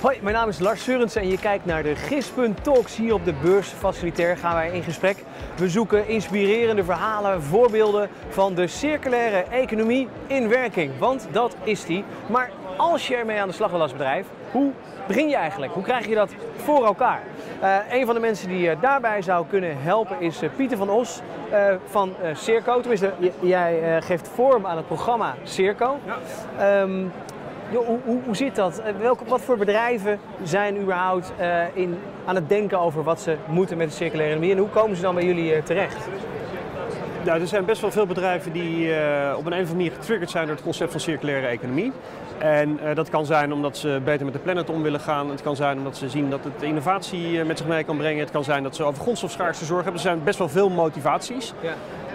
Hoi, mijn naam is Lars Surens en je kijkt naar de Gispunt Talks hier op de beurs. Facilitair gaan wij in gesprek. We zoeken inspirerende verhalen, voorbeelden van de circulaire economie in werking. Want dat is die. Maar als je ermee aan de slag wil als bedrijf, hoe begin je eigenlijk? Hoe krijg je dat voor elkaar? Uh, een van de mensen die uh, daarbij zou kunnen helpen is uh, Pieter van Os van Circo. Tenminste, jij geeft vorm aan het programma Circo. Ja. Um, hoe, hoe, hoe, zit dat? Welke, wat voor bedrijven zijn überhaupt in, aan het denken over wat ze moeten met de circulaire economie? En hoe komen ze dan bij jullie terecht? Nou, er zijn best wel veel bedrijven die uh, op een of andere manier getriggerd zijn door het concept van circulaire economie. En uh, dat kan zijn omdat ze beter met de planet om willen gaan. Het kan zijn omdat ze zien dat het innovatie uh, met zich mee kan brengen. Het kan zijn dat ze over grondstofschaarste zorgen hebben. Er zijn best wel veel motivaties. Ja.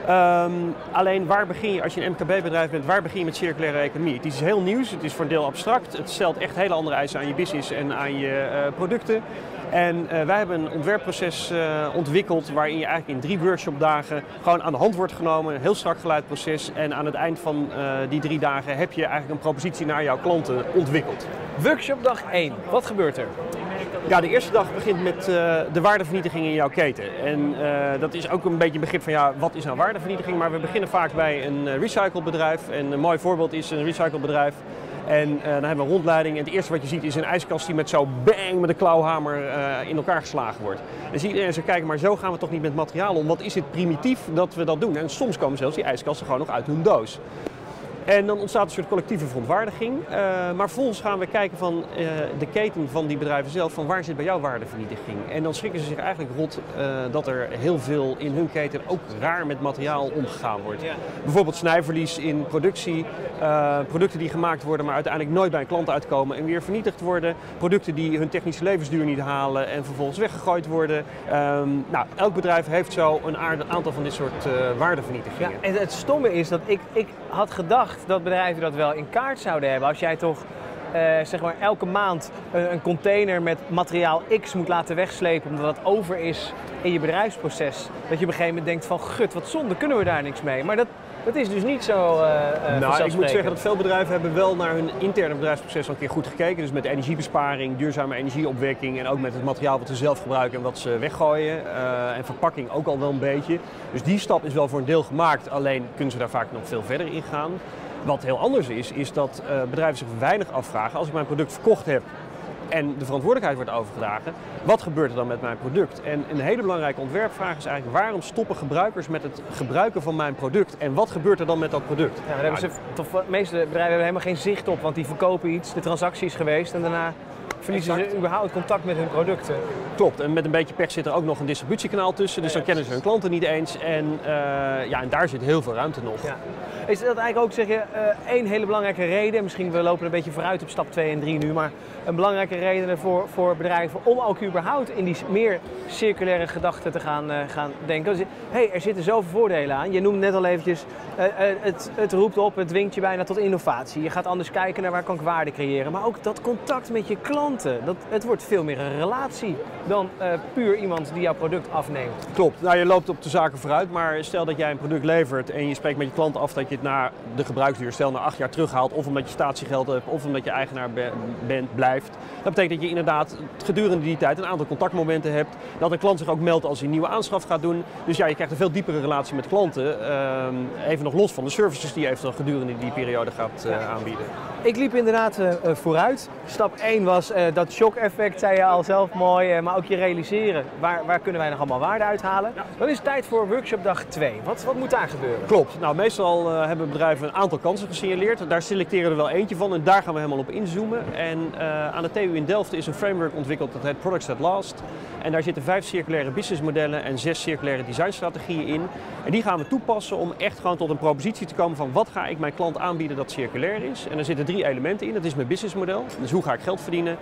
Um, alleen waar begin je, als je een MKB-bedrijf bent, waar begin je met circulaire economie? Het is heel nieuws, het is voor een deel abstract. Het stelt echt hele andere eisen aan je business en aan je producten. En uh, wij hebben een ontwerpproces uh, ontwikkeld waarin je eigenlijk in drie workshopdagen gewoon aan de hand wordt genomen. Een heel strak geleid proces. En aan het eind van die drie dagen heb je eigenlijk een propositie naar jouw klanten ontwikkeld. Workshopdag 1, wat gebeurt er? Ja, de eerste dag begint met de waardevernietiging in jouw keten. En dat is ook een beetje een begrip van ja, wat is nou waardevernietiging? Maar we beginnen vaak bij een recyclebedrijf. En een mooi voorbeeld is een recyclebedrijf en uh, dan hebben we een rondleiding. En het eerste wat je ziet is een ijskast die met zo bang met een klauwhamer uh, in elkaar geslagen wordt. En zie iedereen zegt, kijken, maar zo gaan we toch niet met materiaal om. Wat is het primitief dat we dat doen? En soms komen zelfs die ijskasten gewoon nog uit hun doos. En dan ontstaat een soort collectieve verontwaardiging. Uh, maar vervolgens gaan we kijken van uh, de keten van die bedrijven zelf, van waar zit bij jou waardevernietiging? En dan schrikken ze zich eigenlijk rot uh, dat er heel veel in hun keten ook raar met materiaal omgegaan wordt. Ja. Bijvoorbeeld snijverlies in productie, producten die gemaakt worden maar uiteindelijk nooit bij een klant uitkomen en weer vernietigd worden. Producten die hun technische levensduur niet halen en vervolgens weggegooid worden. Um, nou, elk bedrijf heeft zo een aantal van dit soort waardevernietigingen. Ja, en het stomme is dat ik, ik had gedacht dat bedrijven dat wel in kaart zouden hebben. Als jij toch uh, zeg maar elke maand een, een, container met materiaal X moet laten wegslepen omdat het over is in je bedrijfsproces. Dat je op een gegeven moment denkt van gut, wat zonde, kunnen we daar niks mee. Maar dat, dat is dus niet zo uh, Nou, ik moet zeggen dat veel bedrijven hebben wel naar hun interne bedrijfsproces al een keer goed gekeken. Dus met energiebesparing, duurzame energieopwekking en ook met het materiaal wat ze zelf gebruiken en wat ze weggooien. En verpakking ook al wel een beetje. Dus die stap is wel voor een deel gemaakt, alleen kunnen ze daar vaak nog veel verder in gaan. Wat heel anders is, is dat uh, bedrijven zich weinig afvragen. Als ik mijn product verkocht heb en de verantwoordelijkheid wordt overgedragen, wat gebeurt er dan met mijn product? En een hele belangrijke ontwerpvraag is eigenlijk waarom stoppen gebruikers met het gebruiken van mijn product? En wat gebeurt er dan met dat product? Ja, daar hebben ze, de meeste bedrijven hebben helemaal geen zicht op, want die verkopen iets, de transactie is geweest en daarna verliezen exact. ze überhaupt contact met hun producten. Klopt, en met een beetje pech zit er ook nog een distributiekanaal tussen, dus ja, dan kennen ze hun klanten niet eens. En, uh, ja, en daar zit heel veel ruimte nog. Ja. Is dat eigenlijk ook, zeg je, uh, één hele belangrijke reden, misschien we lopen een beetje vooruit op stap 2 en 3 nu, maar een belangrijke reden voor, voor bedrijven om ook überhaupt in die meer circulaire gedachten te gaan, uh, gaan denken. Hé, hey, er zitten zoveel voordelen aan. Je noemde net al eventjes, uh, het, het roept op, het dwingt je bijna tot innovatie. Je gaat anders kijken naar waar kan ik waarde creëren. Maar ook dat contact met je klanten. Dat, het wordt veel meer een relatie dan puur iemand die jouw product afneemt. Klopt, nou je loopt op de zaken vooruit, maar stel dat jij een product levert en je spreekt met je klant af dat je het na de gebruiksduur, stel na acht jaar terughaalt, of omdat je statiegeld hebt, of omdat je eigenaar be bent, blijft. Dat betekent dat je inderdaad gedurende die tijd een aantal contactmomenten hebt, dat een klant zich ook meldt als hij een nieuwe aanschaf gaat doen. Dus ja, je krijgt een veel diepere relatie met klanten, uh, even nog los van de services die je eventueel gedurende die periode gaat uh, aanbieden. Ik liep inderdaad uh, vooruit. Stap 1 was dat shock-effect, zei je al zelf mooi, maar ook je realiseren. Waar, waar kunnen wij nog allemaal waarde uithalen? Ja. Dan is het tijd voor workshopdag 2. Wat, wat moet daar gebeuren? Klopt. Nou, meestal hebben bedrijven een aantal kansen gesignaleerd. Daar selecteren we wel eentje van en daar gaan we helemaal op inzoomen. En uh, aan de TU in Delft is een framework ontwikkeld dat heet Products at Last. En daar zitten vijf circulaire businessmodellen en zes circulaire designstrategieën in. En die gaan we toepassen om echt gewoon tot een propositie te komen van wat ga ik mijn klant aanbieden dat circulair is. En er zitten drie elementen in. Dat is mijn businessmodel. Dus hoe ga ik geld verdienen?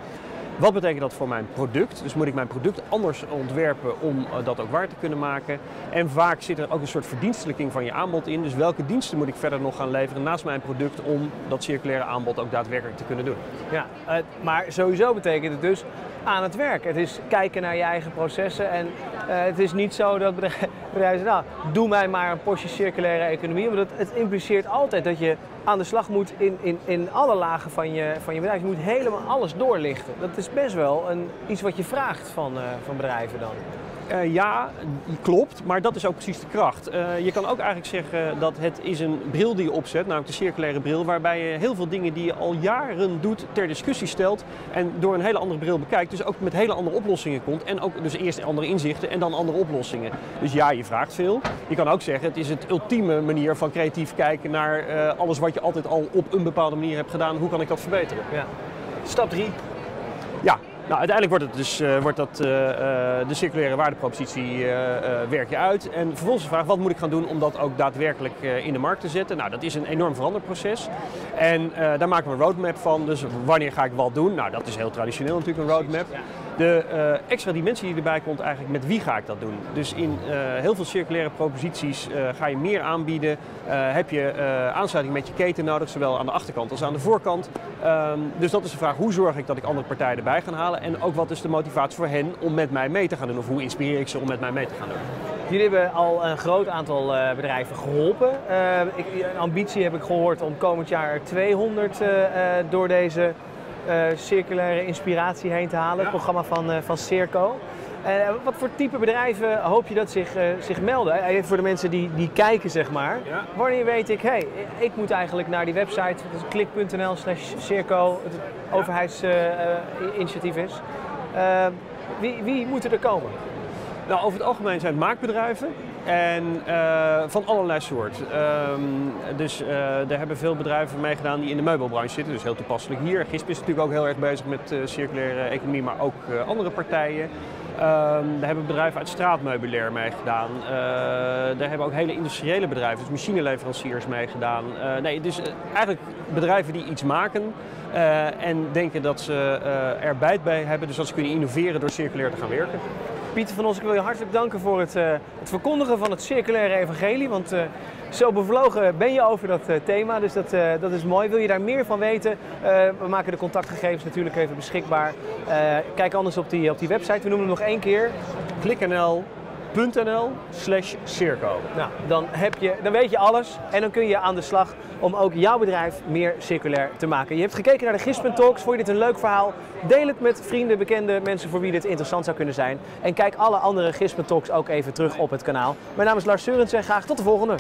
Wat betekent dat voor mijn product? Dus moet ik mijn product anders ontwerpen om uh, dat ook waar te kunnen maken? En vaak zit er ook een soort verdienstelijking van je aanbod in. Dus welke diensten moet ik verder nog gaan leveren naast mijn product om dat circulaire aanbod ook daadwerkelijk te kunnen doen? Ja, uh, maar sowieso betekent het dus aan het werk. Het is kijken naar je eigen processen. En eh, het is niet zo dat bedrijven zeggen, nou, doe mij maar een postje circulaire economie. Want het, impliceert altijd dat je aan de slag moet in, in, in alle lagen van je, van je bedrijf. Je moet helemaal alles doorlichten. Dat is best wel een, iets wat je vraagt van, uh, van bedrijven dan. Uh, ja, klopt, maar dat is ook precies de kracht. Uh, je kan ook eigenlijk zeggen dat het is een bril die je opzet, namelijk de circulaire bril, waarbij je heel veel dingen die je al jaren doet ter discussie stelt en door een hele andere bril bekijkt, dus ook met hele andere oplossingen komt en ook dus eerst andere inzichten en dan andere oplossingen. Dus ja, je vraagt veel. Je kan ook zeggen het is het ultieme manier van creatief kijken naar uh, alles wat je altijd al op een bepaalde manier hebt gedaan. Hoe kan ik dat verbeteren? Ja. Stap 3. Nou, uiteindelijk wordt, het dus, uh, wordt dat, uh, uh, de circulaire waardepropositie werk je uit. En vervolgens de vraag, wat moet ik gaan doen om dat ook daadwerkelijk in de markt te zetten? Nou, dat is een enorm veranderproces. En daar maken we een roadmap van. Dus wanneer ga ik wat doen? Nou, dat is heel traditioneel natuurlijk een roadmap. De uh, extra dimensie die erbij komt eigenlijk met wie ga ik dat doen. Dus in uh, heel veel circulaire proposities uh, ga je meer aanbieden. heb je aansluiting met je keten nodig, zowel aan de achterkant als aan de voorkant. Um, dus dat is de vraag, hoe zorg ik dat ik andere partijen erbij ga halen? En ook wat is de motivatie voor hen om met mij mee te gaan doen? Of hoe inspireer ik ze om met mij mee te gaan doen? Jullie hebben al een groot aantal bedrijven geholpen. Ik, een ambitie heb ik gehoord om komend jaar 200 door deze circulaire inspiratie heen te halen. Ja. Het programma van, uh, van Circo. Uh, wat voor type bedrijven hoop je dat zich, zich melden? Even voor de mensen die, die kijken, zeg maar. Ja. Wanneer weet ik, hé, hey, ik moet eigenlijk naar die website, klik.nl slash Circo, het overheidsinitiatief is. wie, wie moet er komen? Nou, over het algemeen zijn het maakbedrijven. En uh, van allerlei soort. Um, dus uh, daar hebben veel bedrijven mee gedaan die in de meubelbranche zitten. Dus heel toepasselijk hier. Gisp is natuurlijk ook heel erg bezig met uh, circulaire economie, maar ook andere partijen. Um, daar hebben bedrijven uit straatmeubilair mee gedaan. daar hebben ook hele industriële bedrijven, dus machineleveranciers mee gedaan. nee, dus eigenlijk bedrijven die iets maken en denken dat ze er bijt bij hebben. Dus dat ze kunnen innoveren door circulair te gaan werken. Pieter van ons, ik wil je hartelijk danken voor het, uh, het verkondigen van het circulaire evangelie. Want uh, zo bevlogen ben je over dat uh, thema, dus dat, dat is mooi. Wil je daar meer van weten? we maken de contactgegevens natuurlijk even beschikbaar. kijk anders op die, op die website. We noemen hem nog één keer. KlikNL .nl slash circo. Nou, dan, heb je, dan weet je alles en dan kun je aan de slag om ook jouw bedrijf meer circulair te maken. Je hebt gekeken naar de Gispen Talks. Vond je dit een leuk verhaal? Deel het met vrienden, bekenden, mensen voor wie dit interessant zou kunnen zijn. En kijk alle andere Gispen Talks ook even terug op het kanaal. Mijn naam is Lars Seurensen en graag tot de volgende.